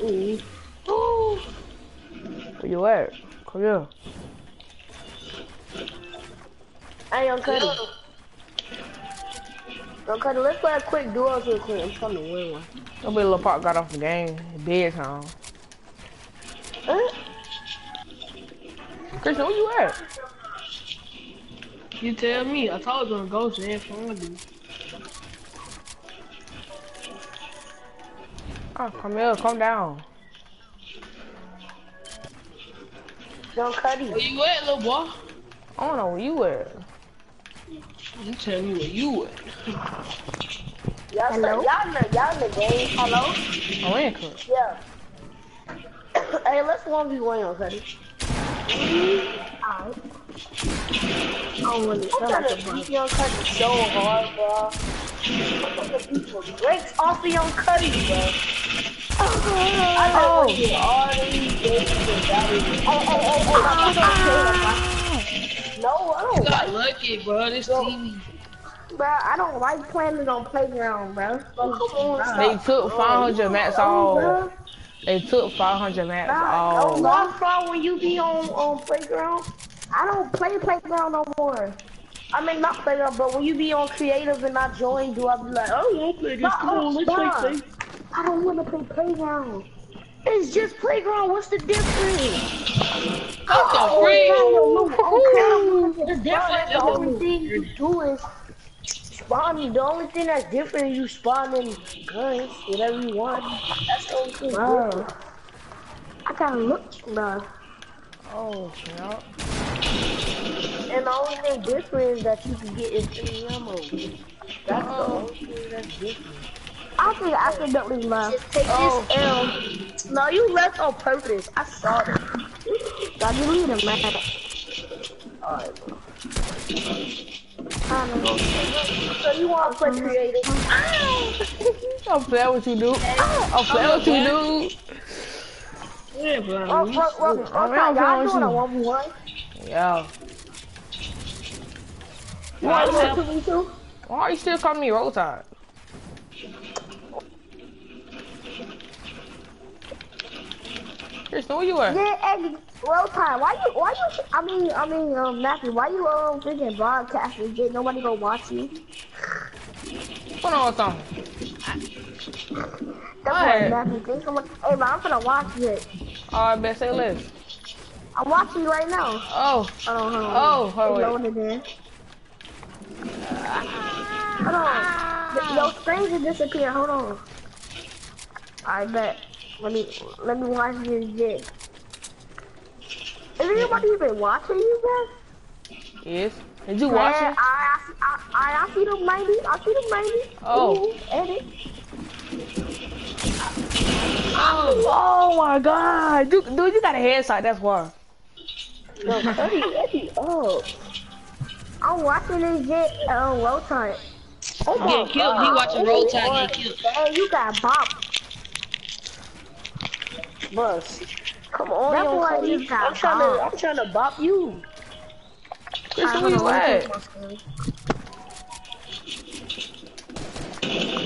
Ooh. Ooh. Where you at? Come here. Hey, Young Cuddy. Young Cuddy, let's play a quick duo real quick. I'm trying to win one. Nobody little pop got off the game. Bedtime. Huh? Christian, where you at? You tell me. I told you to go to have fun, dude. Oh, come here, come down. Young Cuddy. Where you at, little boy? I don't know where you at. You tell me where you at. Y'all Hello? y'all in the y'all in the game. Hello? I'm in, Chris. Yeah. hey, let's one v one, Young Cuddy. Alright. I don't really feel I'm like trying it, to but beat Young Cuddy so hard, bro. I'm gonna the brakes off of Young Cuddy, bro. I know Oh. don't. No, I You got like lucky, bro. This TV. bro, I don't like playing it on playground, bro. Bro, come on, They took 500 mats off. bro. They took 500 mats No, off. no, bro, when you be on, on playground, I don't play playground no more. I mean, not playground, but when you be on creative and not join, do I be like, oh, you don't play this, come on, let's play Bruh. play. I don't want to play playground. It's just playground, what's the difference? What the Oh, freak? no, no, The difference, the only thing you do is spawn. The only thing that's different is you spawn in guns, whatever you want. That's the only thing. Bro. different. I gotta look, bro. Oh, snap. And the only thing different is that you can get infinity ammo. That's the oh. only thing that's different. I think I accidentally left. Just take Oh. this L. No, you left on purpose. I saw that. Y'all you lead him, man. Alright, bro. Time to go. So you want to play creative? Ah! I'm playing what you do. I'm playing what you do. Yeah, bro. Oh, You- what, what, what, I'm y'all playing doing a with one v one? Yeah. You want to do a Yeah. two v two? Why are you still calling me roll tide? Christian, where you at? Yeah, Eddie, roll time. Why you, why you, I mean, I mean, um, Matthew, why you, um, freaking broadcasting? Did nobody go watch you? Put on something. That's Alright. what Matthew thinks. Someone, hey, man, I'm gonna watch it. Alright, bet say less. I'm watching you right now. Oh, on, hold on. Oh, hold on. Hold on. Th- Your screen just disappeared. Hold on. I bet. Let me let me watch this jig. Is anybody even watching you guys? yes. Did you watch it? I, I, I, I see them 90. I see them 90. Oh. Ooh, edit. Oh my god. Dude, dude you got a headshot, that's why. No, Cuddy, Eddie, oh. I'm watching this jig on uh, roll time. Oh Get killed. He watching Roll oh Tide get killed. Hey, you got bopped. Bus. Come on, That's young why you got I'm trying to. I'm trying to bop you. Christian, where you at?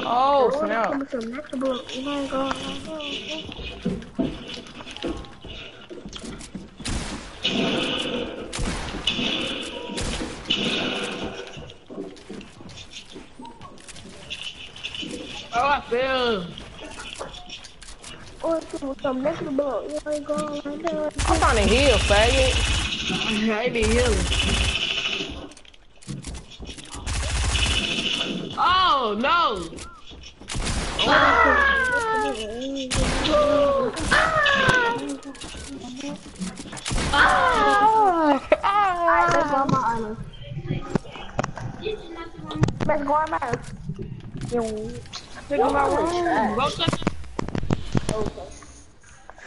Oh, snap. Some Oh, I fell. Or some some next book. You know, go like that. I'm trying to heal, faggot. I ain't been healing. Oh, no. Ah, Alright, let's go ah. on my island. Let's go on my island. Yo. Take him room. Go touch it.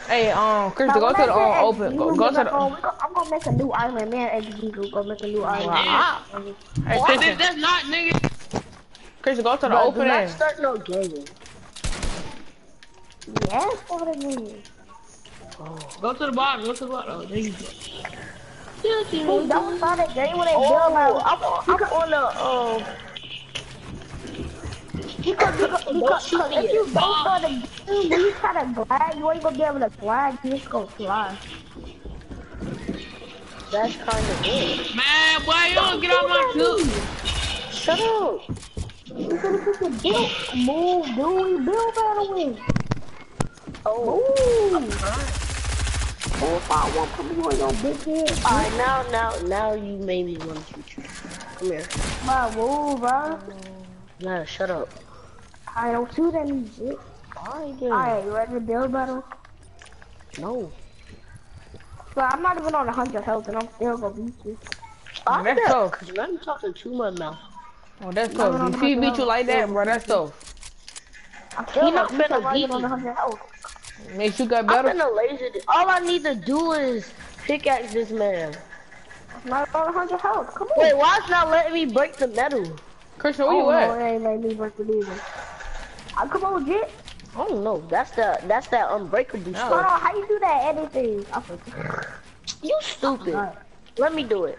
Hey, um, Christian, go to the um, open. Go, go to the. I'm gonna make a new island, man. Eddie go go make a new island. Ah. Hey, What? Christian, That's not, nigga. Christian, go to the Bro, do open not start no game. Yes, what it means. Go to the bottom. Go to the bottom. Oh, there you go. Don't start a game when they Oh, build. I'm, on- I'm on the, um, Because, because, because, because if you don't ah. start a you try to glide, you ain't gonna be able to glide, you just gonna fly. That's kind of it. Man, boy, you don't get off my foot. Shut up. You could have put build, move, dude, build battle win. Oh. Move. Four, five, one, put me on your big head. Alright, now, now, now you made me want to shoot you. Come here. My move, bro. Nah, shut up. I don't shoot any shit. Alright. Alright, you ready to build battle? No. But I'm not even on a hundred health and I'm still gonna beat you. I That's know, tough. Cause I'm talking too much now. Oh, that's No, tough. no, If he no, beat you like that, bro, that's tough. I'm still not gonna beat finna you beat on a hundred health. Makes you got I'm better. gonna laser this. All I need to do is pickaxe this man. I'm not on a hundred health. Come on. Wait, why it's not letting me break the metal? Christian, where oh, you no, at? it ain't let me break the either. I come on, Jit. I don't know. That's the that's that unbreakable No. Hold stuff. on, how you do that editing? I forgot. You stupid. Alright. Let me do it.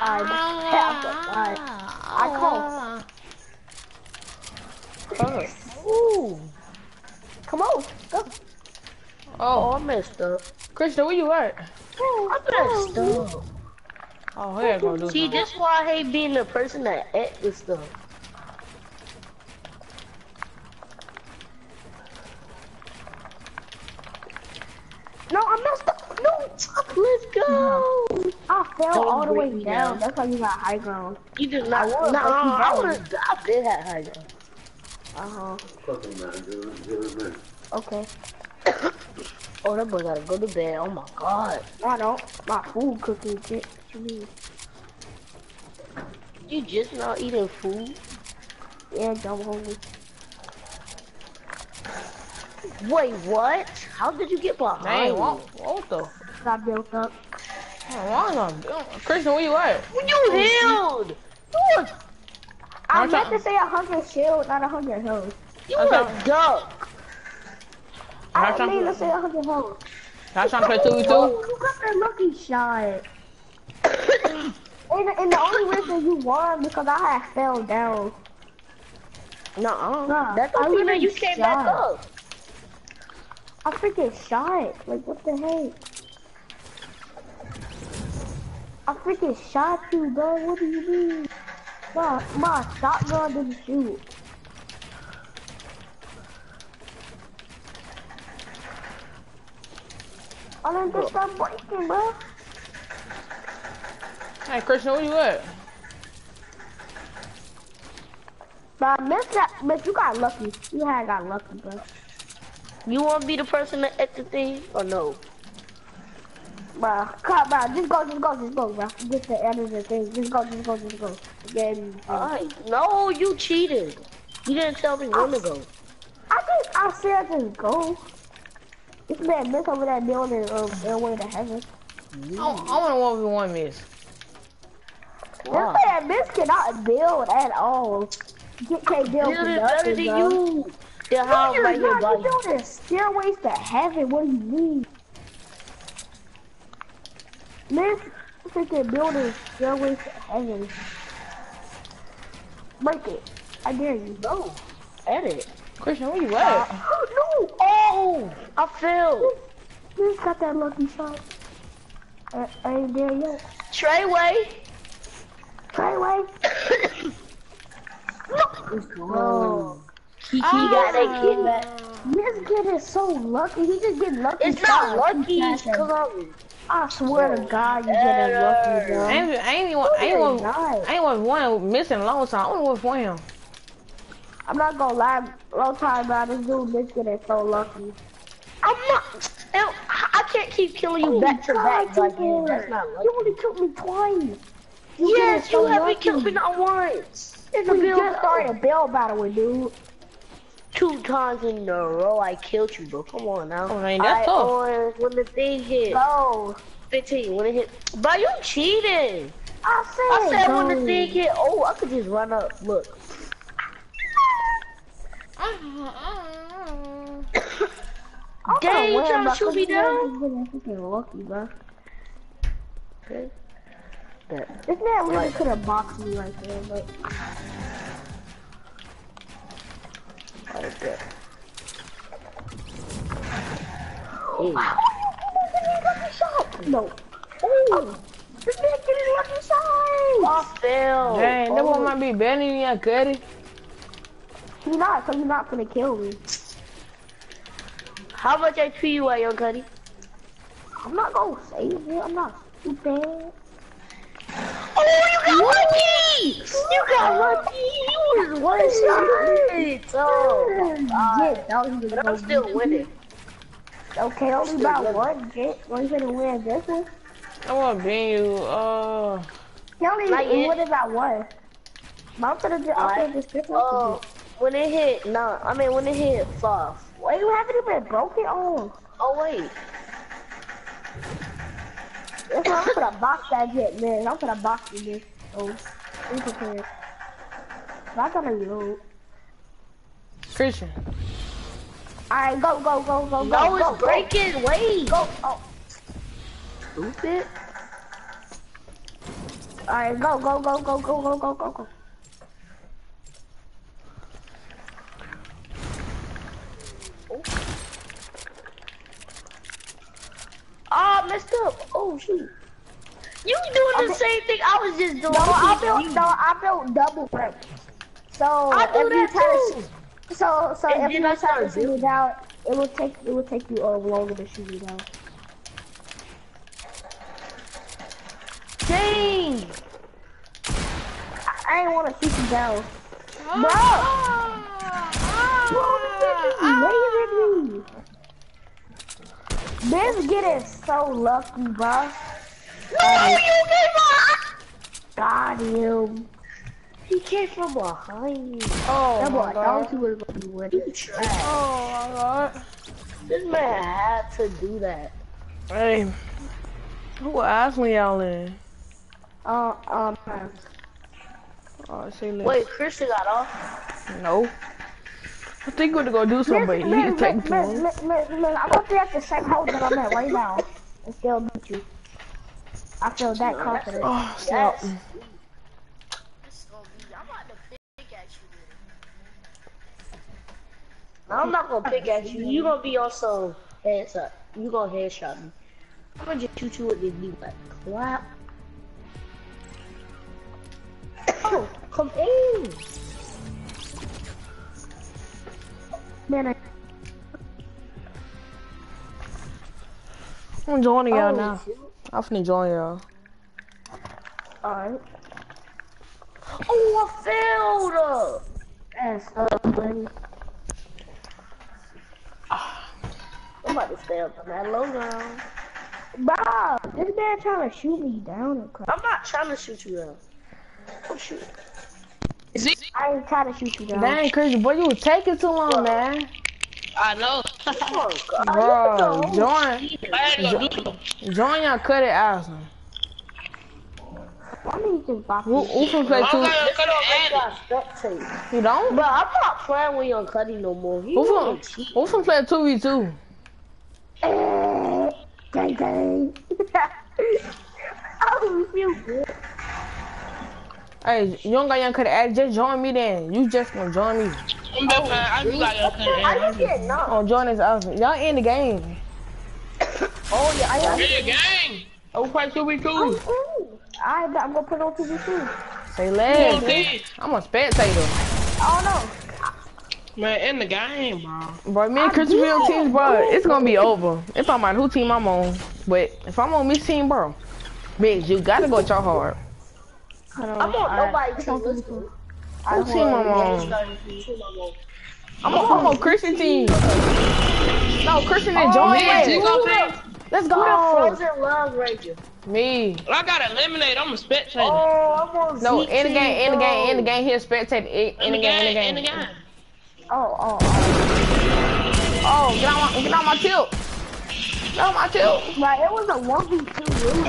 Alright, alright. I Uh, Ooh. Come on, go. oh, Oh, I messed up. Christian, where you at? I messed up. Oh, here go do See, something. this why I hate being the person that ate this stuff. No, I messed up. No, Let's go. I fell Don't all the way down. down. That's why you got high ground. You did not. I was, no, but you I would. I did have high ground. Uh huh. Cooking man, give it, give it a minute. Okay. Oh, that boy gotta go to bed. Oh my god. No, I don't. My food cooking shit. You mean? Just not eating food? Yeah, I'm hungry. Wait, what? How did you get behind Man, me? what, what the? Got built up. Why am I? Christian, where you at? You healed. You was I meant to say a hundred shield, not a hundred health. you I'm a duck. I I'm didn't mean trying to say a hundred health. Y'all trying to play 2v2? Oh, you got that lucky shot. and, and the only reason you won because I had fell down. Nuh-uh. Nah, That I don't mean that literally you came back shot. up. I freaking shot. Like, what the heck? I freaking shot you, bro. What do you mean? My, my shotgun didn't shoot. I didn't just start breaking, bro. Hey, Christian, where you at? But I missed that. But you got lucky. You had got lucky, bro. You want to be the person that ate the thing or no? Bro, come, bro. Just go, just go, just go, bro. Get the end of the thing. Just go, just go, just go. Get in. Alright. No, you cheated. You didn't tell me when to go. I think I said just go. This man missed over that building um, airway to heaven. I, I want a 1v1 miss. Wow. This man miss cannot build at all. Get can't build for it better nothing, than you. The No, house you're right here not. by You're you. building stairways to heaven. What do you mean? Miss freaking building stairways to heaven. Break it. I dare you. No. Edit. Christian, where you at? Uh, oh, no! Oh, I fell. Miss got that lucky shot. I, I ain't there yet. Treyway. Try away. Oh. Kiki got that kid back. This kid is so lucky. He just get lucky. It's not lucky. He It's passed cause that. I'm. Swear to God, you get a lucky, bro. I ain't, I ain't even, I ain't Oh even. I ain't even one missing a long time. I only one for him. I'm not gonna lie, long time about this dude Biscuit is so lucky. I'm not. I I can't keep killing you oh back to back like you. That's not lucky. You only killed me twice. You Yes, getting so you haven't lucky. killed me not once. It's a We bill just started a bell battle with dude. Two times in a row. I killed you, bro. Come on now. Oh, man, that's I, tough. Or when the thing hit, Go. 15. When it hit, but you cheating. I said, I said, said go. when the thing hit. Oh, I could just run up. Look. I'm Dang, you trying to bro, shoot 'cause me you guys down? is getting freaking lucky, bro. Okay. Bet. This man really could have boxed me right there, but Oh, good. Ooh. No. Oh, This man getting lucky shots. Oh, Phil. Dang, oh. that one might be better than your Cuddy. He not, so he's not gonna kill me. How much HP you at, young Cuddy? I'm not gonna say it. I'm not stupid. Oh, you got lucky! You got lucky! You was one shot! Oh, Jit, that was but I'm still winning. Okay, only about one, Jit. One gonna win this one. I want to beat you. Uh, He only Not yet. win about one. But I'm gonna just, I'm gonna just pick Oh, up when it hit, no, I mean when it hit five. Wait, you haven't even broken on. Oh wait, That's why I'm gonna box that Jit, man. I'm gonna box you, man. So, be prepared. I'm gonna reload. Christian. Alright, go, go, go, go, go. no, go, it's go. breaking. Wait, Go, oh. stupid. Alright, go, go, go, go, go, go, go, go, go. Ah, messed up. Oh shoot. You doing the same thing I was just doing. No, I built, no, I built double ramp. So I do if you that to too. So, so And if you try to shoot me down, it will take, it will take you uh, longer to shoot me down. Dang. I, ain't want to shoot you down. Bro, bro, this is lazy me. This getting so lucky, bro. No, you get my. Got him. He came from behind. Oh, That boy, my thought he was gonna be winning. You. Oh, my God. This man had to do that. Hey, who Ashley y'all in? Uh, um, Oh, see, let's- Wait, Christian got off. no. I think we're gonna do something, but he can take too long. listen, listen, listen, I'm gonna be at the same house that I'm at right now and still beat you. I feel that confident. Oh, Yes. snap. I'm not gonna pick at you. You gonna be on some headshot. You gonna headshot me. I'm gonna just shoot you with this knee like clap. Oh, come in. Man, I, I'm joining y'all Oh, now. I'm finna join y'all. alright. Oh, I failed. That's so funny. I'm about to stay up on that low ground. Bro, this man trying to shoot me down. I'm not trying to shoot you down. Is it? I ain't trying to shoot you down. Dang, crazy boy, you were taking too long, man. I know. Bro, join. Jo join y'all cut it out. Son. Why don't you just who, who can play two? You don't? But I'm not playing with your cutting no more. He who from, who from play 2v2? Gang, gang. I don't feel good. Hey, you don't got young cut it out. Just join me then. You just gonna join me. I'm back, man. I just got cut it How you added. get knocked? Oh, join this outfit. Y'all in the game. Oh yeah, I am. Hey, gang. I'm quite two v two. Ooh, I, I'm gonna put on TV2. Say Come less. on, team. I'm a spectator. Oh no. Man, in the game, bro. Bro, me and Christopher on teams, bro, oh. it's gonna be over. If I'm matter who team I'm on. But if I'm on this team, bro, bitch, you gotta go try hard. No. I'm on nobody to listen. Who team I'm on? I'm on, I'm on Christian team. No, Christian and Join. Me and Zico Yeah. team. Let's Who the go. frozen love ranger? Me. I got eliminated. I'm a spectator. Oh, I'm on No, in the game, in the game, in the bro. game, here, spectator. In, in the game. In the game. Oh, oh, oh. Oh, get on my, get on my tilt. Get on my tilt. Right, it was a 1v2 really.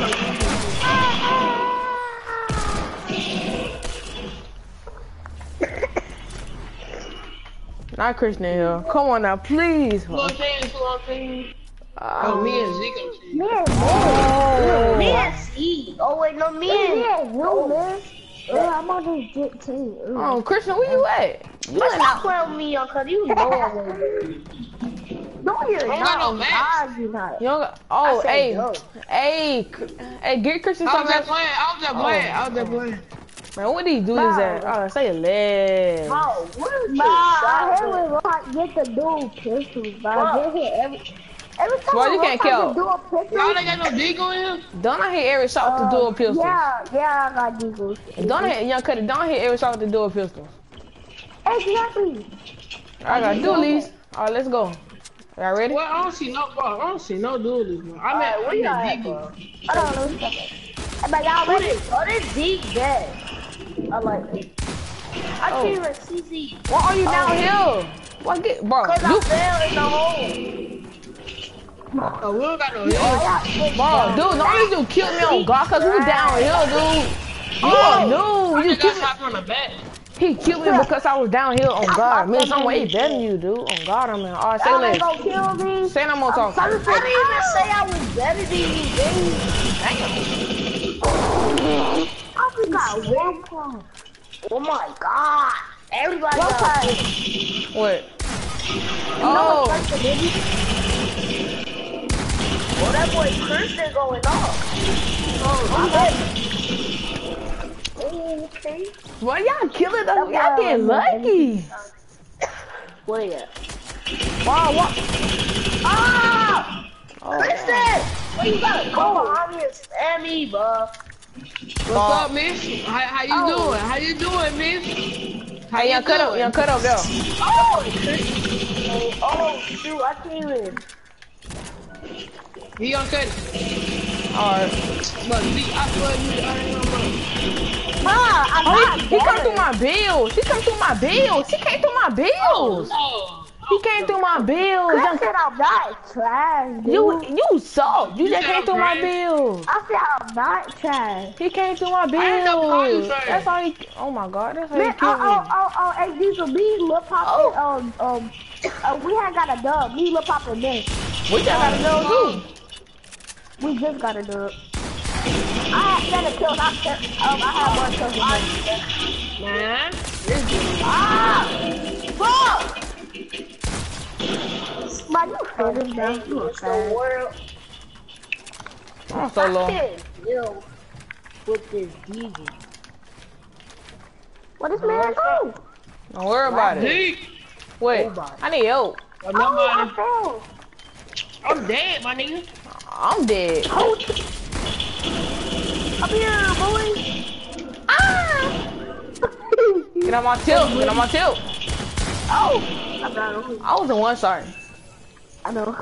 Not Christian here. Come on now, please. Who on team? Who on team? Uh, Oh, me and Zico team. Man, man. oh. Me and Z. Oh wait, no, me and. Yeah, you, man. Uh, I'm on this jet team. Oh, Christian, where you at? You But in stop playing with me, Young Cuddy. You know I won't. No, you're don't got no Oh, match. God, you're not. You don't got, oh, hey, hey, hey, get Christian I was just playing. I was just playing. I was just playing. Man, what these dudes at? Oh, uh, say a leg. Bro, what is Nah, this I shot, hate bro? when Rock get the dual pistols, bro. Fuck. Get hit every every time. Why you can't kill? a dual pistol. Y'all ain't got no dig on him? Don't I hit every shot with the dual um, pistols? Yeah, yeah, I got Deagles. Don't hit, young Cuddy, don't hit every shot with the dual pistols. Exactly. I got dualies. Alright, let's go. Y'all ready? Well, I don't see no, bro. I don't see no dualies, man. I Alright, meant, where I y'all at, dig bro? I don't know. Hey, but y'all ready? this, oh, this deep dead. I like it. I Oh. can't even see. Why are you downhill? Oh. What get, bro? Cause I fell in the hole. Oh, we don't got no Oh, hit. yeah. bro, dude, the only you killed me on God cause we were downhill, dude. You a oh. noob. I You killed me. shot from the back. He killed me because I was downhill on God. Man, I'm way better than you, dude. On God, I'm in. Alright, say Y'all ain't less. gonna kill. Say no more talking. I didn't even say I was better than you, dude. I just got one. Oh my god. Everybody One got point. What? Oh, that's the baby. Oh, that boy Christian going off. Oh, Oh, okay. boy, y'all killing us. Y'all getting lucky. Where you at? Wow, what? Ah! Oh, Christian! Well, you gotta go behind me and spam me, bro. What's up, miss? How, how you doing? How you doing, miss? How Hey, you young cut doing? young cut up there. Oh, Oh, shoot, I can't even. He gonna cut. Alright. Look, see, I swear you, I ain't gonna lie. Ah, I'm Oh, not he, he come through my bills. He come through my bills. He came through my bills. Oh, He came through my bills. I said I'm not trash, dude. you you suck. You just came I'm through my trash? bills. I said I'm not trash. He came through my ain't never bills. That's how he. Oh my God, that's how he killed oh, me. oh, oh, oh, hey, Diesel, me, Lil Pop, and, um, um, uh, we had got a dub. Me, Lil Pop, and this. What y'all gotta know too? We just got a dub. I had seven kills. I, said- um, I had one kill. than him. man. Ah! Fuck! I'm so low. I can't deal with this DJ. Where this man go? Don't worry about it. Deep. Wait, I need help. Oh, Oh, I I'm dead, my nigga. I'm dead. Up here, boy. Ah! Get on my tilt. Get on my tilt. Oh, I got. I was in one sorry. I know.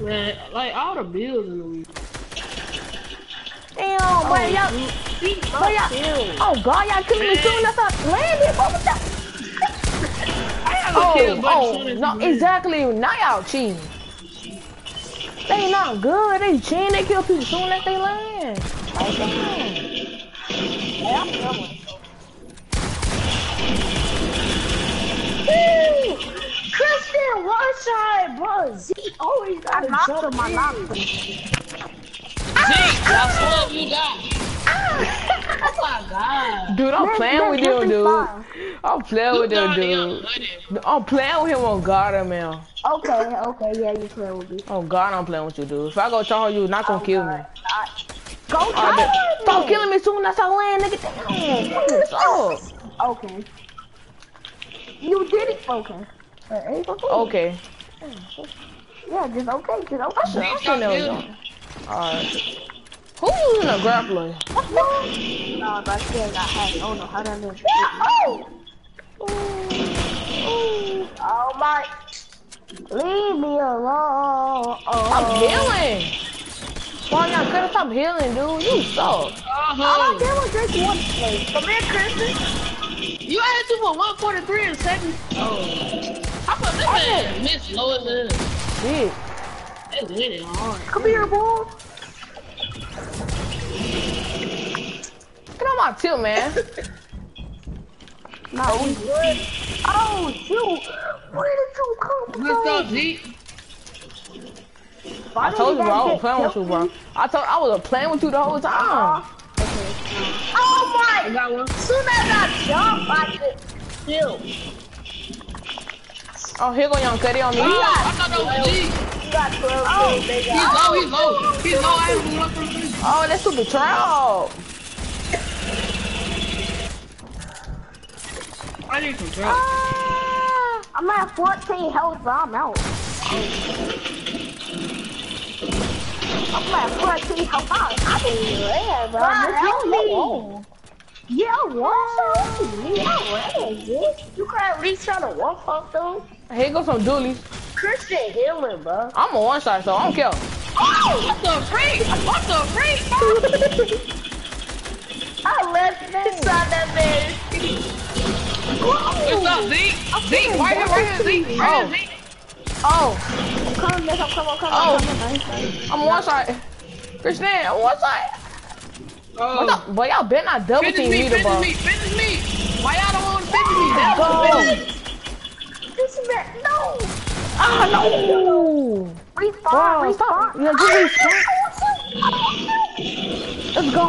Man, like all the bills in the week. Damn, oh, boy, y'all. Boy, y'all. Oh God, y'all killing me soon as I landed. What was that? gonna kill a Oh, bunch oh, soon as no, you land. exactly. Now y'all cheating. They not good. They cheating. They kill people soon as they land. Like, damn. Ooh! Christian, one side, bro. Z always got I a knocked jump him. I in. knocked him. Zeke, I swear you got. Oh my god. Dude, I'm Man, playing man, with this you, dude. I'm playing You with them, done dude. I'm playing with him on God, man. Okay, okay, yeah, you playing with me. Oh God, I'm playing with you, dude. If I go try you, not gonna oh, kill me. Go Alright, try then. it. Stop killing me soon as I land, nigga. Damn. What's up? Okay. You did it. Okay. It's okay. Okay. Yeah, just okay, just okay. I'm Zeke, sure stop that was building. Alright. Who's using a grappler? No, but I still got hacked. Oh no, how did I miss? Oh! Oh my. Leave me alone. I'm healing. Why y'all could've stop healing, dude? You suck. I'm Uh-huh. not doing just one play. Come here, Christian. You had two for 143 and seven. Oh. How about this man? Miss low as hell. Shit. They hit it hard. Come here, boy. Get on my tilt, man. Oh, no, we good. Oh shoot! Where did you come What's from? up, Zeke? I told you, bro. I was playing with you, bro. I told I was playing with you the whole time. Uh-huh. Oh I my. got one. Soon as I jump, I could kill. Oh, here go Young Cuddy on me. Oh, I thought that was G. You got 12 Oh. kills, they He's got. low, he's low. He's low. I have one from three. Oh, that's super trout. I need some drugs. Ah. I'm at 14 health, but I'm out. I'm at 14 health. I, I didn't land, bro. Wow, This help me. Yeah, I won. Yeah, I. You can't reach out walk off them. Here goes some doolies. Christian healing, bro. I'm a one shot, so I don't care. Oh, what the freak? What the freak? I left inside that man. What's up, Zeke? Zeke, right here, right here, Zeke. Right here, Zeke. Oh, come bitch. I'm come I'm coming, Oh. I'm one shot. Christian, I'm one shot. Oh. Boy, y'all better not double team me, the ball. finish me, finish me. Why y'all don't want to finish me? That's Go. This man, no. Ah, no. Respawn, Wow, stop. respawn. Yeah, just respawn. Let's go.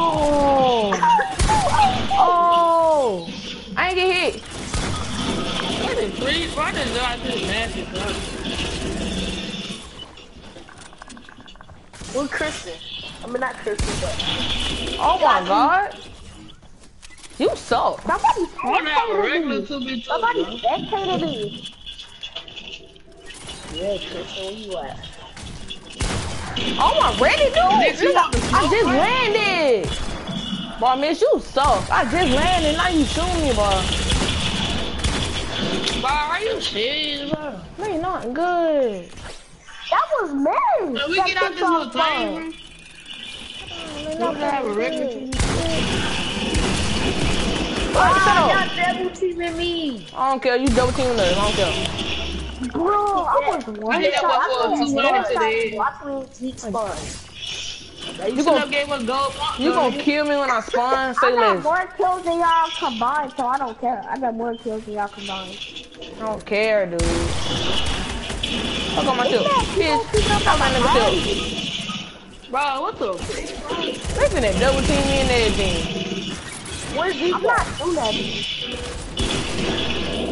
Oh, I ain't get hit. What is freak? Why did I just nasty stuff? With Christian. I mean, not Christian, but. Oh my god. You suck. Somebody I want to have a spectated regular me. 2v2, Somebody bro. spectated me. Yeah, Christian, where you at? Oh my ready, dude. Nick, you got the I just landed. Boy, miss, you suck. I just landed, now you shooting me, bro. Bro, are you serious, bro? No, you're not good. That was me. Can we get out this little tiny room? We can have a regular 2v2. Bro, shut Ah, up. y'all double teaming me. I don't care. You double team us. I don't care. Bro, I was one I hit that shot. one for a I was 200 one to the shot. head. Watch me Zeke spawn. You You should have gon' gold you gonna kill me when I spawn? Say I got less. more kills than y'all combined, so I don't care. I got more kills than y'all combined. I don't care, dude. Fuck on my tip. Bitch, fuck my nigga tip. Bro, what the freak? They finna double team me and everything. Where's he I'm not doing that.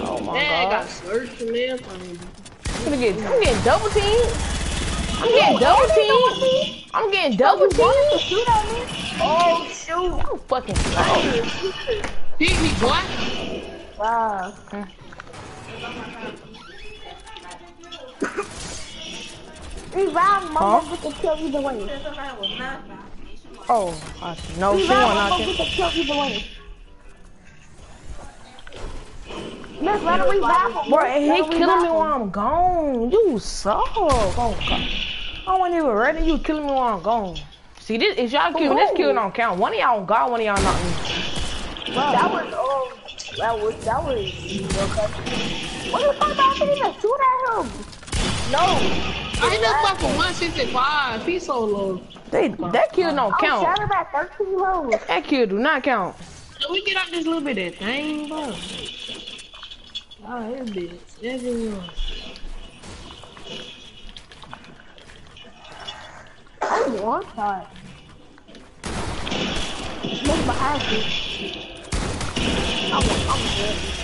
Oh my Man, god. got searched and everything. I'm gonna get, I'm getting double teamed. I'm getting double teamed. I'm getting double teamed. Shoot at me. Oh, shoot. I'm fucking oh, sorry. Hit me, boy. Wow. These round Huh? motherfuckers can kill either way. Oh, I see. no, These she won't round knock motherfuckers it. can kill either way. Miss, let him revive. Bro, Let he killing me while I'm gone. You suck. Oh, God. I wasn't even ready. You killing me while I'm gone. See, this if y'all kill this kill don't count. One of y'all on God, one of y'all not me. That was, um, that was, that was, your cousin. What the fuck about me even shoot at him? No. I hit that fuck for 165. He's so low. They, that kill don't count. I'm count. shot him at 13 lows. That kill do not count. Can we get out this little bit of thing, bro? Oh, this bitch. Everyone. I'm one shot. Look behind you. I'm, I'm good.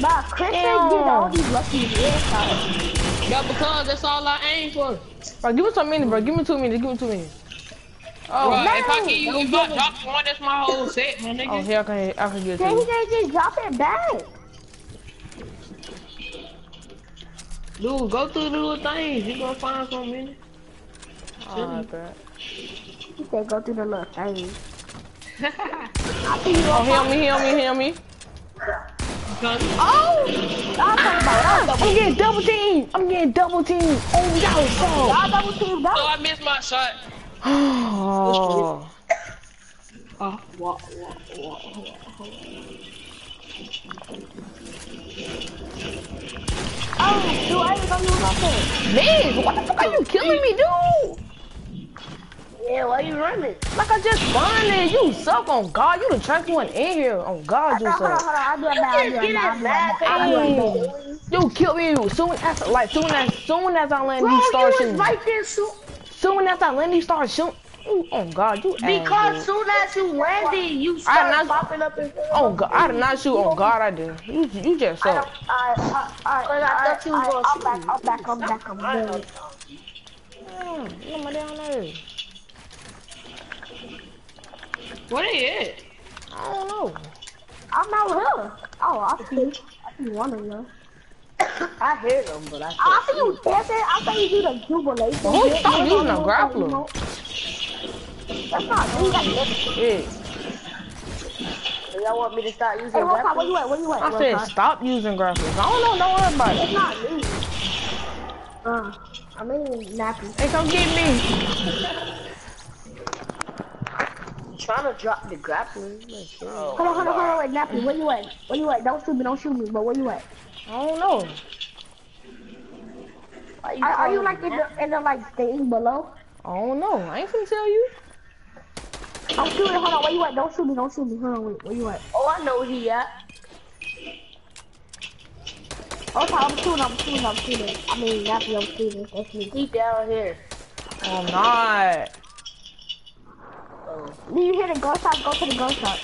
Nah, Chris didn't get all these lucky red shots. Yeah, because that's all I aim for. Bro, give me some minutes, bro. Give me two minutes. Give me two minutes. Oh, Bro, no. if I give you, if I drop one, that's my whole set, my oh, nigga. here I can, I can get it Then he you. can just drop it back. Dude, go through the little things. You gonna find something in it. Alright, bro. He said go through the little things. Oh, heal me, heal me, heal me. Oh! Y'all talking about us. I'm getting double teamed. I'm getting double teamed. Oh, y'all suck. Y'all double team Oh. I missed my shot. Oh. Oh, wah, wah, wah, wah. Oh, dude, I ain't gonna use nothing. Man, what the fuck are you killing me, dude? Yeah, why you running? Like I just spawned You suck on God. You the track one in here. On God, you Hold on, hold on, I'll do it now, I'll do it now, I'll do it now. I'll do. You killed me soon as like soon as soon as I land you start was shooting. right there, shoot. Soon as I land you start shooting. You, oh God, you Because ass, soon as you landed, you not- popping up front Oh God, I did not shoot. Oh God, I did. You, you just suck. I, I, I, I thought you was gonna I'm shoot back, me. I'm back, I'm back, I'm back. Look at my down there. Where they at? I don't know. I'm out here. Oh, I see. I see one of them. I hear them, but I I see you dancing. I see you do the jubilation. Well, who Yeah, stop using yeah, a grappler? That's not me. That's Yeah. Y'all want me to start using Hey, Rokai, where you at? Where you at? I said Rokai? stop using graphics. I don't know. Don't worry about It's not me. Uh, I mean, nappy. Hey, come get me. I'm trying to drop the grappling. Like, Hold on, hold on, hold on, wait, nappy. Where you at? Where you at? Don't shoot me, don't shoot me. But where you at? I don't know. Why Are, are you like in the in the like thing below? I don't know. I ain't finna tell you. I'm shooting. Hold on, where you at? Don't shoot me, don't shoot me. Hold on, wait, where you at? Oh, I know where he at. Okay, I'm shooting, I'm shooting, I'm shooting. I mean, nappy, I'm shooting. That's me. He down here. Oh, I'm not. Do you hear the gunshot? Go to the ghost gunshot.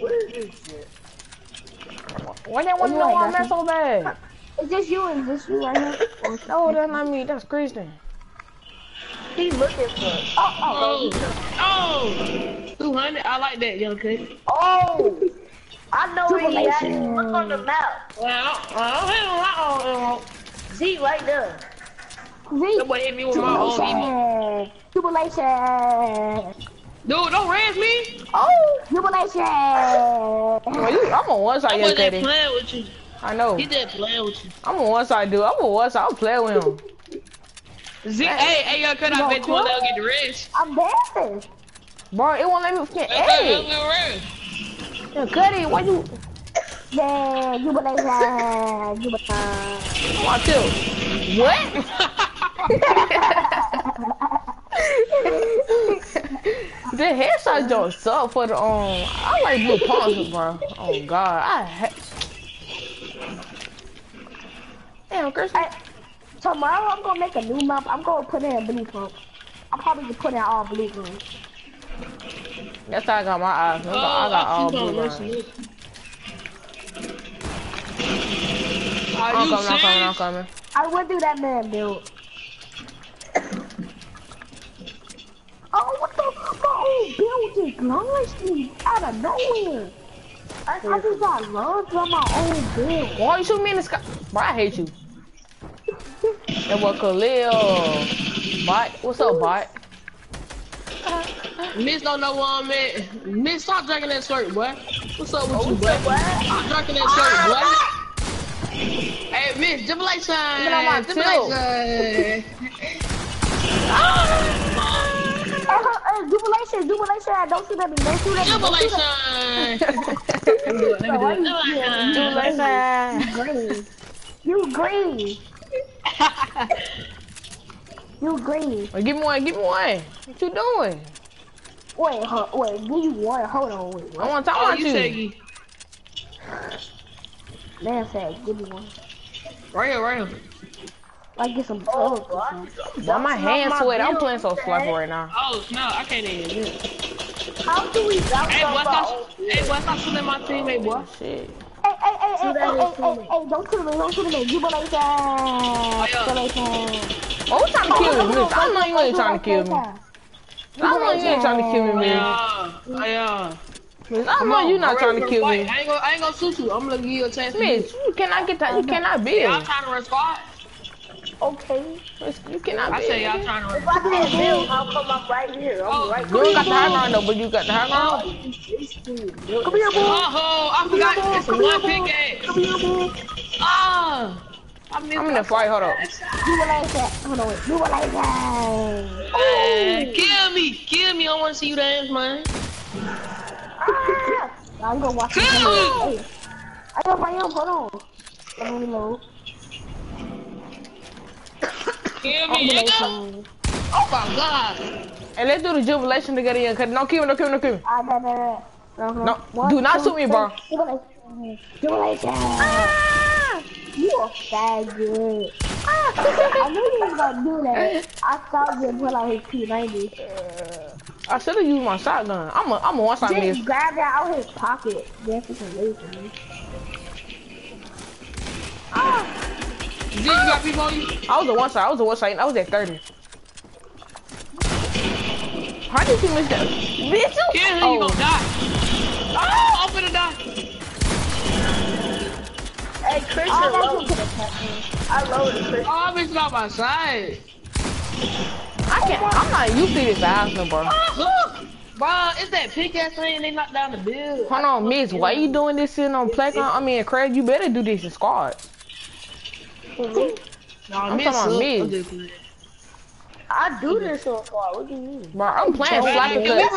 What is this shit? Why they want to you know at, I'm so bad? Is this you? Is this you right here? Or- No, that's not me. That's Christian. He looking for. Oh, oh, Oh, oh, 200. I like that, young kid. Oh, I know where he at. Jubilation. Look on the map. Well, I don't, I don't, See right there. Z. That boy hit me with my own email. Jubilation. Jubilation. Dude, don't raise me. Oh, jubilation. Well, you, I'm on one side, I yeah, wasn't playing with you. I know. He just playing with you. I'm on one side, dude. I'm on one side. I'm playing with him. Z, hey, hey, young kid, I bet you won't let get the rest. I'm dancing. Bro, it won't let me fucking Let's go, edit. let's go rest. Yeah, Cuddy, why you? Yeah, jubilation. Jubilation. Come on, chill. What? the headshot don't suck for the um. I like blue pumps, bro. Oh God, I ha- Damn, Christian. Hey, tomorrow I'm gonna make a new map. I'm gonna put in blue pump. I'm probably gonna put in all blue ones. That's how I got my eyes. I got, I got all blue lines. Are I'm you coming, I'm coming, I'm serious? coming. I would do that man build. Oh, what the? My old build just launched me out of nowhere. I, I just got launched on my own build. Why you shoot me in the sky? Bro, I hate you. and was Khalil. Bot, what's up, bot? Miss don't know where I'm at. Miss, stop drinking that shirt, boy. What's up with you, boy? Stop drinking that shirt, ah! boy. Hey, Miss, jubilation. Get on my jubilation. Hey, her, ah! Hey, jubilation, jubilation. Don't shoot at me. Don't shoot at me. Don't shoot at Jubilation. Let me do it. Let me do it. Listen. You green. You green. Well, give me one, give me one. What you doing? Wait, huh, wait, give you one. Hold on, wait. I What? want to talk Oh, about you you. you. Man said, give me one. Right here, right here. Like get some drugs or something. Boy, my hands sweat. I'm playing so sloppy right now. Oh, no, I can't even. How do we bounce Hey, boy, off our stop, hey, boy, stop shooting my teammate, boy. Shit. Hey, hey, hey, hey, hey, hey, hey, hey, don't shoot at me, don't shoot at me. Jubilation. yeah. Jubilation. Oh, who trying to kill me, Miss? I know you ain't trying to kill me. I know you ain't trying to kill me, Miss. Yeah, yeah. Miss, I know you not trying to kill me. I ain't gonna, I ain't gonna shoot you. I'm gonna give you a chance. to Miss, you cannot get that. You cannot Y'all build. trying to respond? Okay. You cannot I say y'all trying to If. I can't build, I'll come up right here. I'm Oh, right You don't got the high ground though, but you got the high ground. Come here, boy. Oh, I forgot. It's a one pickaxe. Come here, boy. Ah. I missed I'm in the fight. Hold up. Jubilation. Hold on, wait. Jubilation. Man, kill me, kill me. I want to see you dance, man. Ah. I'm gonna watch this. Kill me. I got my own. Hold on. Let me reload. Kill me, nigga. Oh my god. Hey, let's do the jubilation together, young. Cause don't kill me, don't kill me, don't kill me. I got that. Uh-huh. No, One, do not two, shoot me, bro. three. Jubilation. Jubilation. You a faggot. Ah! I knew you was gonna do that. I thought you'd pull out his P90. I should have used my shotgun. I'm a, I'm a one shot miss. Just grab that out of his pocket. That's just a lazy me. Did you got people on you? I was a one shot. I was a one shot. I was at 30. How did you miss that? Bitch, you. Kill him, you Oh, gonna die. Oh, I'm finna die. Hey, Christian, Oh, low. that's what I lowered it, Christian. Oh, bitch not my side. I can't. I'm not used to this Aston, bro. Look, bro, it's that pick ass thing they knocked down the bill. Hold on, Miss. Why you doing this sitting on Playground? I mean, Craig, you better do this in squad. No, I'm talking about me. I'm just playing. I do this so far. What do you mean? Bro, I'm playing Hey, sloppy because?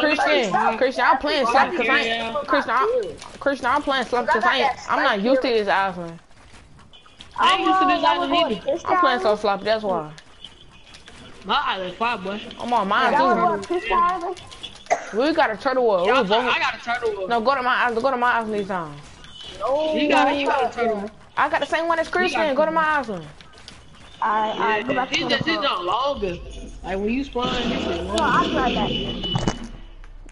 Christian, Christian, I'm playing sloppy because I ain't, Christian, I'm, Christian, I'm playing sloppy because I ain't, I'm not used to this Aston. I ain't used to this island either. I'm playing so sloppy, that's why. My island five, boy. I'm on mine too. want Pistol Island? We got a turtle wood. We Y'all, I got a turtle wood. no, go to my island. Go to my island this time. No. You got, you got a turtle wood. I got the same one as Christian. Go to my island. Alright, alright, go back to This the just this phone. not longer. Like when you spawn, this shit No. I'll try that.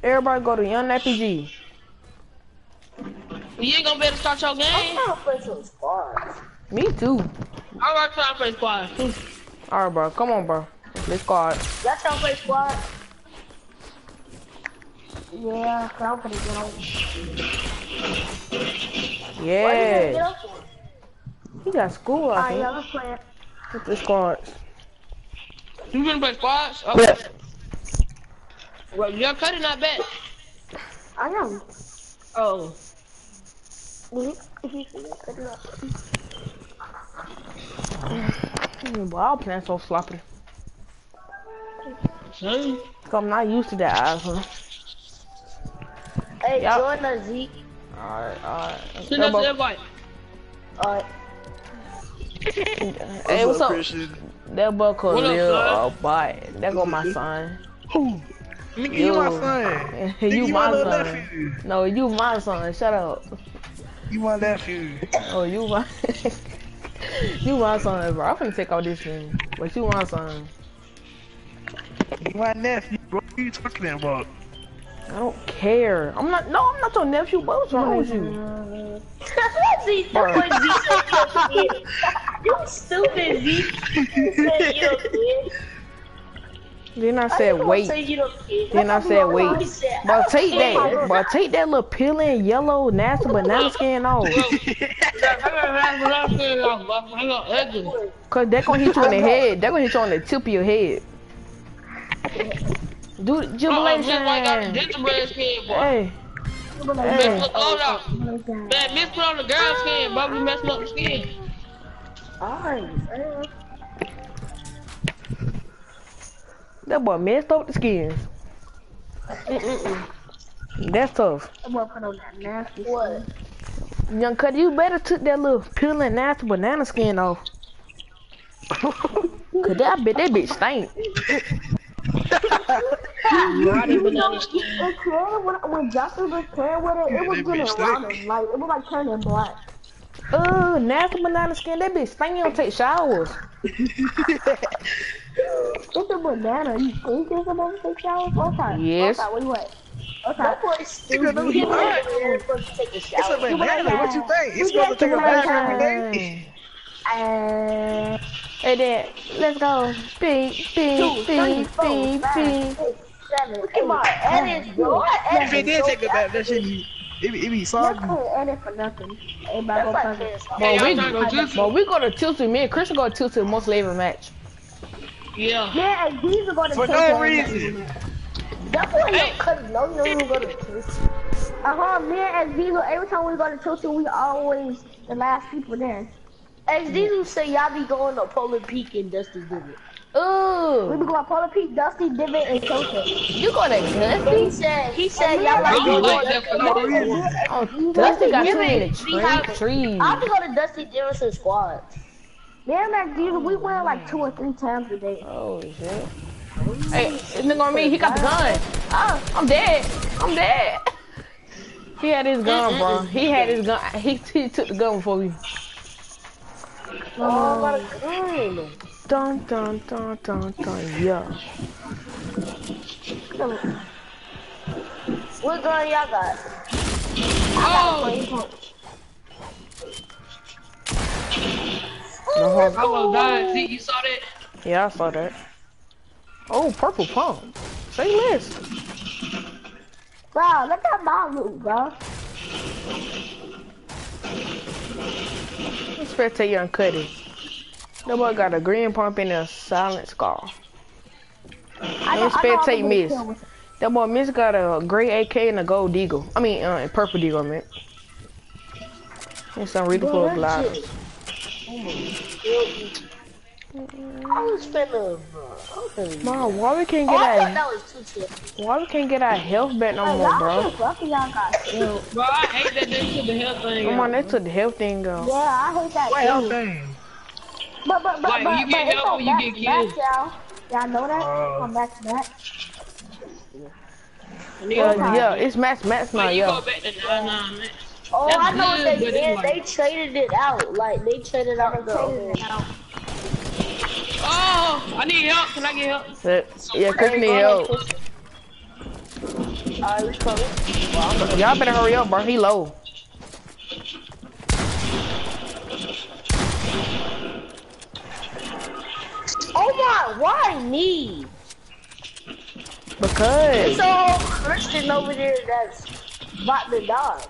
Everybody go to Young RPG. You ain't gonna be able to start your game. I'm game. trying to play some squads. Me too. I'm gonna to play squad. All right, bro. Come on, bro. Let's squad. Y'all trying to play squad? Yeah, cause I'm gonna get. Why you gonna get Yeah. Up? He got school, I Alright, think. yeah, let's play it. The squads. You gonna play squads? Oh. Okay. Well, your cut is not bad. I am. Oh. Boy, I'm playing so sloppy. Son. I'm not used to that asshole. Hey, Yup. join us, Zeke. Alright, alright. Send us the invite. Alright. Hey, what's up? Christian? That boy called Lil son? uh, boy. Go my son. Who? Nigga, you my son. you Nigga, my little son. nephew. No, you my son. Shut up. You my nephew. Oh, you my. you my son, bro. I'm finna take out this thing. But you my son. You my nephew, bro. What are you talking about? I don't care. I'm not. No, I'm not your nephew. But what's wrong with you? That's what Zeke said you a kid. You stupid, Zeke. You said you a kid. Then I said gonna wait. you a kid? Then I said wait. said, Bro, take that. kid." Bro, take that little peeling yellow nasty banana skin off. Hang on, ugly. Cause that gonna hit you in the head. That gonna hit you on the tip of your head. Do Uh-uh, jubilation. Miss White got the gingerbread skin, boy. Hey, Miss, hey. look, hold up. Man, Miss put on the girl skin, but we messing up the skin. Alright, That boy messed up the skins. That's tough. I'm gonna put on that nasty What? Young cut, you better took that little peeling nasty banana skin off. Cause that bit that bitch stink. Naughty banana skin. When, when Justin was playing with it, it was That getting bitch rotten. Like it was like turning black. Uh, nasty banana skin. That bitch stink. You don't take showers. It's a banana. You think it's supposed to take showers? Okay. Yes. Okay, where you at? Okay. That boy stupid. know He you right. ain't supposed to take a It's a banana. What you think? It's We supposed to take a got bath every day. Uh, Hey, then let's go. Bing, bing, two, three, bing, four, bing, five, bing. six, seven, Look at my eight, bro. My If it did so take a bath, that shit be, it be, it be Let's soggy. go edit for nothing. Everybody That's go like fuck this. But Hey, we, to go juicy? but we go to Tilted. Me and Christian go to Tilted most later match. Yeah. Yeah, and these are going to For no reason. That's why Hey. you cut no, you don't go to church. Uh-huh, me and Diesel, every time we go to Tilted, we always the last people there. Ex Diesel say y'all be going to Polar Peak and Dusty Divot. We be going Polar Peak, Dusty, Divot, and Tilted. you go to He said, he said y'all like going to that for no reason. Oh, Dusty got too many We tree, have- trees. I have to go to Dusty Jefferson squad. Me and Mac Diesel, we went like two or three times a day. Oh shit. Hey, this nigga on me, he got the gun. Ah, I'm dead. I'm dead. He had his gun, bro. He had his gun. He, he took the gun before me. Oh, I a gun. Dun dun dun dun dun. Yeah. What gun y'all got? Oh, No oh, harm. I was dying. See, you saw that? Yeah, I saw that. Oh, purple pump. Say less. Bro, look at my loot, bro. Spectate young Cuddy. That boy got a green pump and a silent scar. I And know- I know I'm spectate gonna miss. That boy Miss got a gray AK and a gold eagle. I mean, uh, purple eagle, man. And some really cool shit. I was finna, bro. I was finna. Mom, why we can't Oh, get I thought our that was two chips. why we can't get our health back no more, y'all bro? just lucky y'all got killed. Bro, I hate that they took the health thing. Come on, out. that's to the health thing go. Yeah, I hate that What hell too. thing? But but but Like, but, you but get it's help when you back get to killed. y'all. Y'all know that? Uh, on back to back. Yeah, yeah, it's match match now, But you yeah. go back to nine nine, man. Oh, That's I know what they did. like- They traded it out. Like they traded out the. Traded it out. Oh, I need help. Can I get help? Yeah, yeah, Chris need help. Alright, we coming. Y'all better hurry up, bro. He low. Oh my, why me? Because It's all Christian over there that's about to die.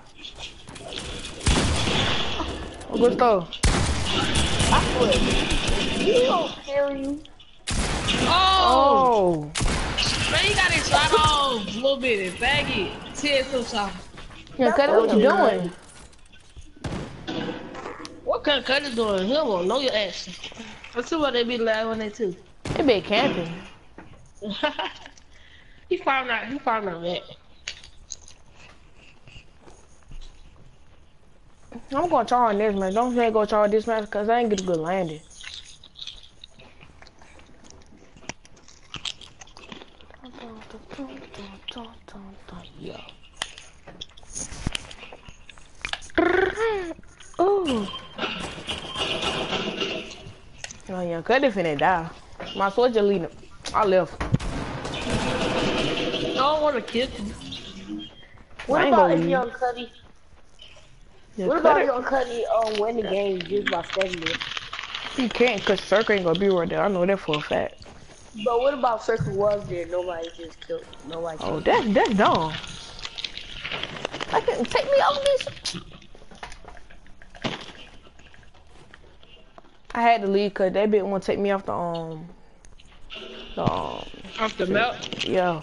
Gusto. I quit. You don't kill you. Oh, Oh. man, you got it shot off a little bit and bag it. Tear so soft. Yeah, Cuddy, what you doing? What kind of cut is doing? He won't know your ass. Let's see what they be live on that too. They been camping. he found out. He found out that. I'm gonna try on this man. Don't say go try on this match because I ain't get a good landing. Yeah. Ooh. Oh yeah, Cuddy finna die. My sword just leaving. I left. I don't want to kill him. What about gonna if leave. Young Cuddy? Yeah, What about Cuddy- Young Cuddy um win the game just by stealing it? He can't cause Circle ain't gonna be right there. I know that for a fact. But what about Circle was there? Nobody just killed. Nobody. Oh, Killed. that's that's dumb. I can take me off this. I had to leave cause they didn't want to take me off the um the um Off the map. yeah.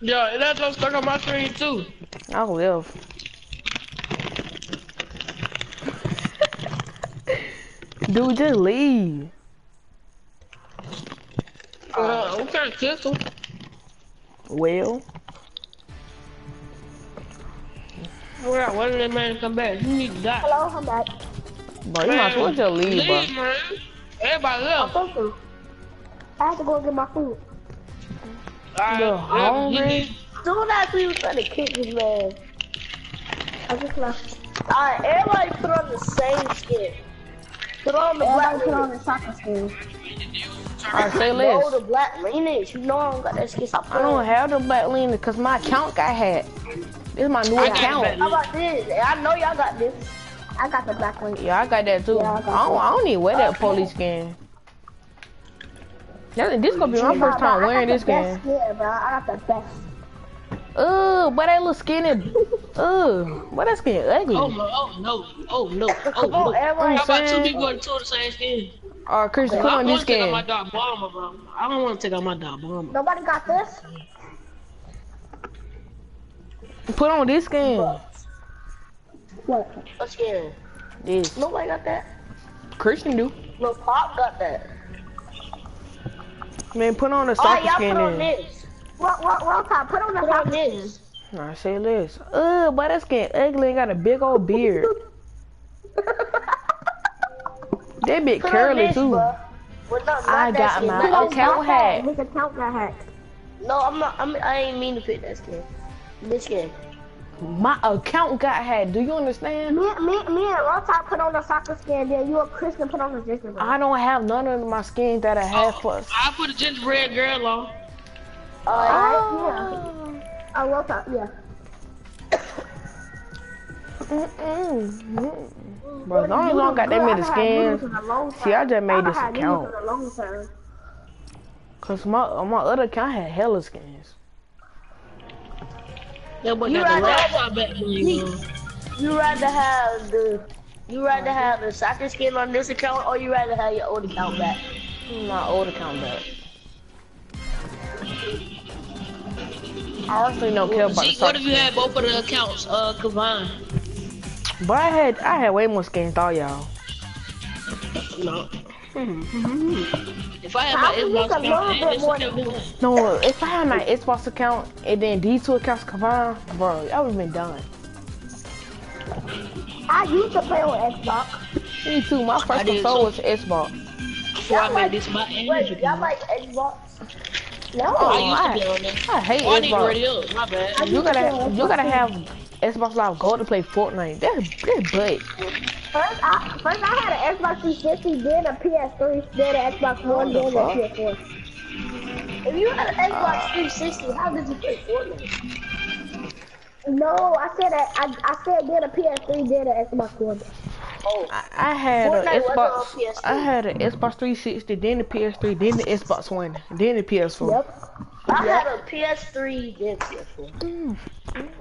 Yeah, and that's what's stuck on my screen too. I left. Dude, just leave. Uh, I'm trying to kill him. Well, Where out? Why did that man come back? He need to die. Hello, I'm back. Bro, you might as well just leave, bro. Leave, man. Everybody I'm left. I have to go get my food. Alright, You're yeah, hungry? he did. Soon as we was trying to kick this man. I just left. Alright, everybody put on the same skin. Put on the Everybody black put on the soccer skin. Alright, say No, less. the black lineage. You know I don't got that skin. I don't have the black lean because my account got hacked. This is my new I account. How about this? I know y'all got this. I got the black one. Yeah, I got that too. Yeah, I I, don't, I don't even wear that Okay. police skin. That, this gonna be my first time I wearing this skin. skin, bro. I got the best. Ugh, but that little skin is. Ugh, but that skin ugly. Oh no, oh no, oh no, oh Come on, no. How about two people got two of the same skin? Uh, Chris, put I on want to take out my dog bomber, bro. I don't want to take out my dog bomber. Nobody got this? Put on this skin. What? What skin? This. Nobody got that. Christian do. No, Pop got that. Man, put on the Alright, soccer y'all skin put on this. What, what, what, top? Put on the Put on soccer skin. this. Nah, say this. Ugh, but that skin ugly and got a big old beard. That bit Put curly this, too. bro. Well, not, not I got skin. my Put on- account hacked. His account got hacked. No, I'm not. I'm, I ain't mean to pick that skin. This skin. My account got hacked. Do you understand? Me, me, me and Rota put on the soccer skin, then you and Kristen put on the gingerbread. I don't have none of my skins that I had for. I put a gingerbread girl on. Alright, yeah. I oh. Oh, Rota, yeah. Mm-mm. Bro, as long as I don't got that many skins. See, I just made this account. Cause my my other account had hella skins. That boy You got the right back bling. You rather have the you rather have the soccer skin on this account or you rather have your old account back? My old account back. I honestly don't care about Zeke, what if you had both of the accounts uh combined? But I had I had way more skins than all y'all. No. Mm-hmm. If I had I my Xbox it's a little account bit and more this than account, No, if I had my Xbox account and then these two accounts combined, bro, I would've been done. I used to play on Xbox. Me too. My first console too. was Xbox. before I made this my Wait, y'all account. like Xbox? No, oh, I used to I- play on there. I hate Oh, I need to Xbox. up. My bad. You gotta you gotta have Xbox Live Gold to play Fortnite. That's that's butt. First, I, first I had an Xbox 360, then a PS3, then an Xbox One, then a PS4. If you had an Xbox ah. 360, how did you play Fortnite? No, I said that. I, I said then a PS3, then an Xbox One. Oh, I, I had Fortnite a was Xbox. on PS3. I had an Xbox 360, then the PS3, then the Xbox One, then the PS4. Yep. I had a PS3, then PS4.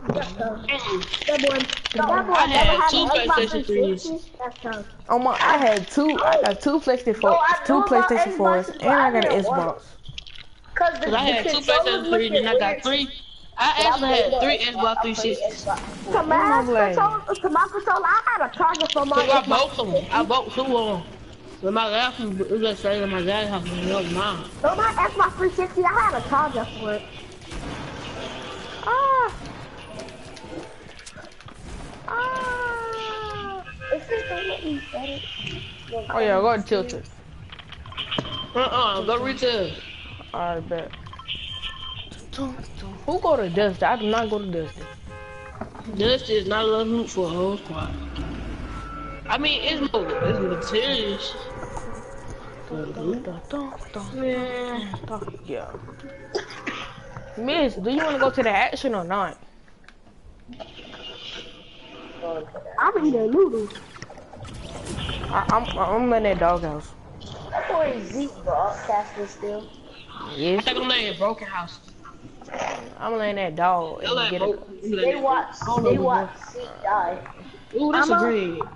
That's tough. That boy, that boy I had had two PlayStation 360. That's tough. Oh my! I had two. I got two PlayStation 4, Oh, two PlayStation 4s, and I got an didn't Xbox. Cause the, Cause I had two PlayStation 3, looked then I got three. I actually had three Xbox 360s. To my I'm like- control, to my control, I had a charger for my Cause I Xbox. bought them. I bought two of them. When my last one was just staying in my dad's house and it was mine. So my Xbox 360, I had a charger for it. Ah. Ah. If this don't let me set it, Oh yeah, go to Tilted. Uh-uh, go retail. Alright, bet. Who go to Dusty? I do not go to Dusty. This is not enough loot for a whole squad. I mean, it's more, it's materials. Yeah. Miss, do you want to go to the action or not? I'm eating noodles. I, I'm I'm in that doghouse. that boy Zeke broadcasting still. I Yes, think I'm laying broken house. I'm letting that dog They're and like get it. They watch, they watch Zeke die. Ooh, that's a I'm a- green.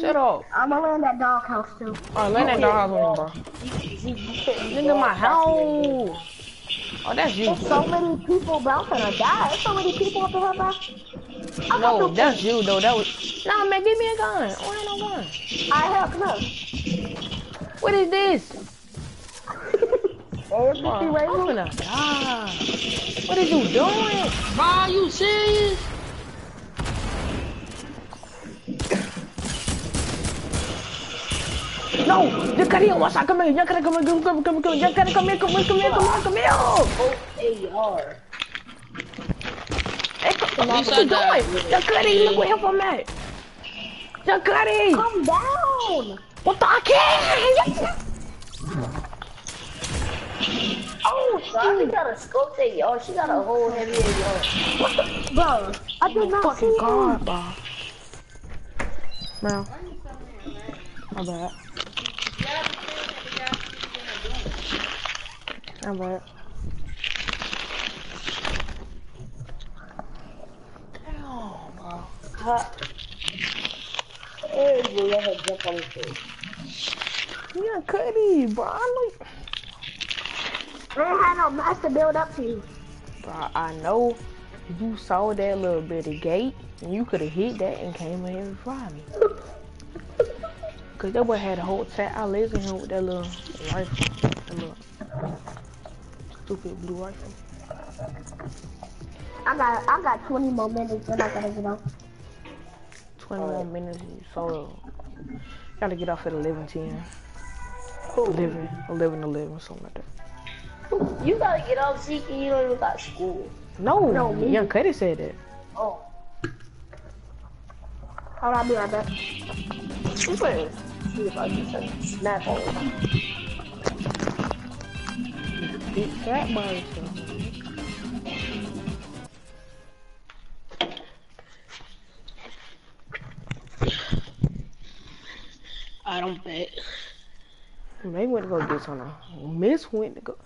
Shut up. I'm gonna land that doghouse too. Oh, let that doghouse on, bro. Nigga, my house. Oh, that's you. There's so many people bouncing to die. There's so many people up in here, bro. No, that's you though. That was. Nah, man, give me a gun. Oh, ain't no gun. I have come What is this? There's Bro, Mr. I'm Rainbow. gonna die. What is you doing? Bro, are you serious? No, jangan kali yang come here. Jangan kali come here, come come come come. Jangan come here, come here, come here, come here, come here. O-A-R. Hey, what At least you doing? Jangan look where I'm at. Jangan kali. Come down. What the heck? Oh, Shawty got a scope at y'all. Oh, she got a whole heavy at y'all. Bro, I did not see Fucking you. god, bro. Bro. My bad. My bad. Damn, bro. Hey, bro, let jump on the face. Yeah, Cuddy, bro. I like, I ain't had no match to build up to you. bro, I know you saw that little bit of gate, and you could have hit that and came in here and fried me. Cause that boy had a whole tat. I lasered him with that little rifle, that little stupid blue rifle. I got I got 20 more minutes and I gotta get off. 20 more minutes, so gotta get off at 11 10. 11, 11, 11, something like that you gotta get up, Zeke, you don't even got school. No, no, me. Young Cuddy said it. Oh. Hold on, I'll be right back. Beat that monster. They went to go get some. Miss went to go.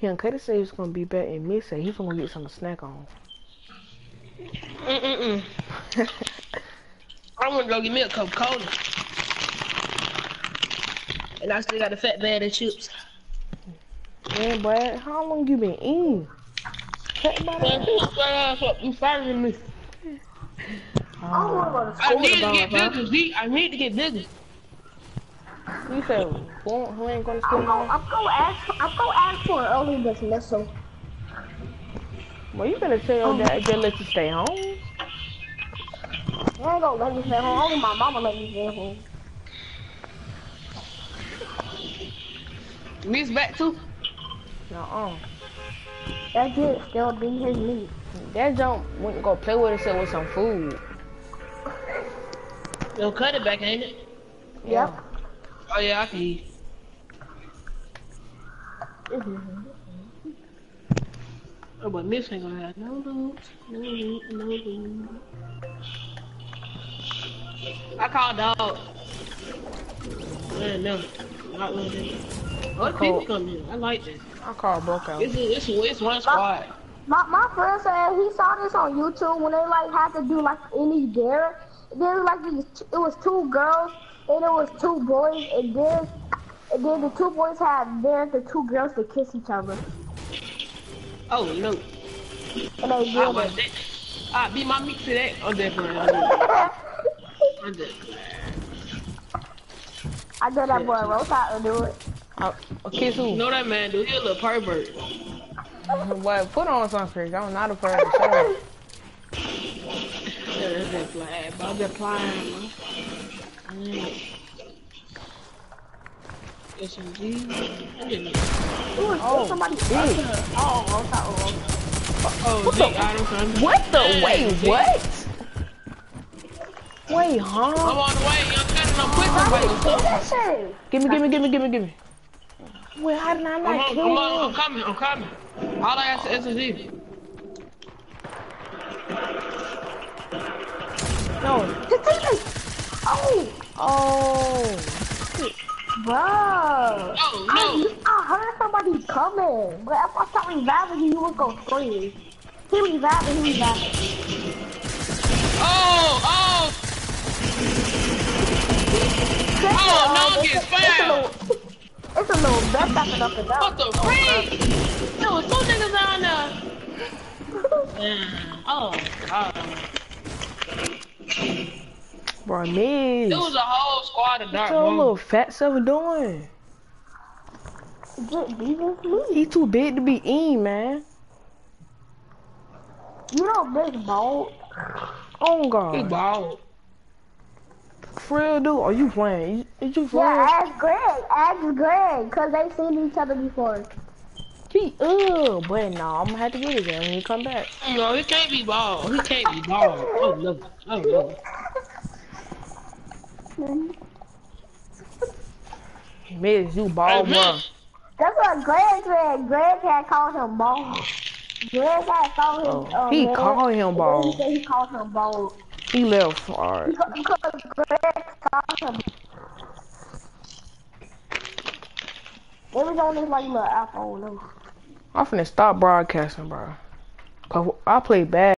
Young Cuddy said he was gonna be back, and Miss said he was gonna get some to snack on. Mm-mm-mm. I want to go get me a cup of cola. And I still got a fat bag of chips. Man, Brad, how long you been eating? Fat body? Man, you straight ass up. You fatter me. I don't want to go to I need to get bro. bigger, Z. I need to get bigger. You said who, who ain't gonna I'm school gonna. I'm gonna ask, I'm gonna ask for an early dismissal. Well, you better tell um, your dad just let you stay home. I ain't gonna let me stay home. Only my mama let me stay home. Miss back too? Nuh-uh. That's it. Still be his meat. That jump went and go play with herself with some food. Yo, cut it back, ain't it? Yep. Oh yeah, I can eat. Oh, but Miss ain't gonna have no loot, no loot, no loot. I call dog. Man, no, not one of them. Oh, people come in. I like this. I call broke out. It's it's it's one squad. My my friend said he saw this on YouTube when they like had to do like any dare. Then like these, it was two girls and it was two boys and then and then the two boys had dared the two girls to kiss each other Oh no, and they I did was it. that. Ah, I beat my mix to that. I'm definitely. I'm definitely- I'm definitely. I did that boy Rose out to do it. I, a kiss who? You know that man, dude. He a little pervert. What? Put on some sunscreen. I'm not a person. Shut up. Yeah, that's that flag. But I'm just playing, man. Mm. SMG. Was Oh, somebody. Oh. Oh, Adams. son. What the? Wait, what? Wait, I'm huh? on the way. I'm quick. I'm do that shit? Give me, give me, give me, give me, give me. Wait, how did I I'm not kill I'm on, I'm coming, I'm coming. All I is SMG. No. Oh, Oh. bro. Oh, I, no. I heard somebody coming, but if I start reviving you, you would go scream. He reviving, he reviving. Oh, oh, Oh, no, it's, get a, it's, a little, oh, it's a little best after up and down. what the freak? There was two niggas down there. Damn. Oh, God. Oh, oh, Bro, miss. It was a whole squad of dark What's dark your bones. little fat self doing? Get. He too big to be in, man. You know big oh, bald. Oh He God. bald. For real, dude? Are you playing? Is you for Yeah, ask Greg. Ask Greg, cause they seen each other before. He, ugh, but no, I'm gonna have to get it there when you come back. No, he can't be bald. He can't be bald. Oh, no. Oh, no. Miss, you Hey, bald, bro. Miss. That's what Greg said. Greg had called him bald. Greg had called him. Oh, uh, he man, called him and then bald. He said he called him bald. He left. Alright. Because, because Greg called him. It was on this like little iPhone. though. I'm finna stop broadcasting, bro. Cause I play bad.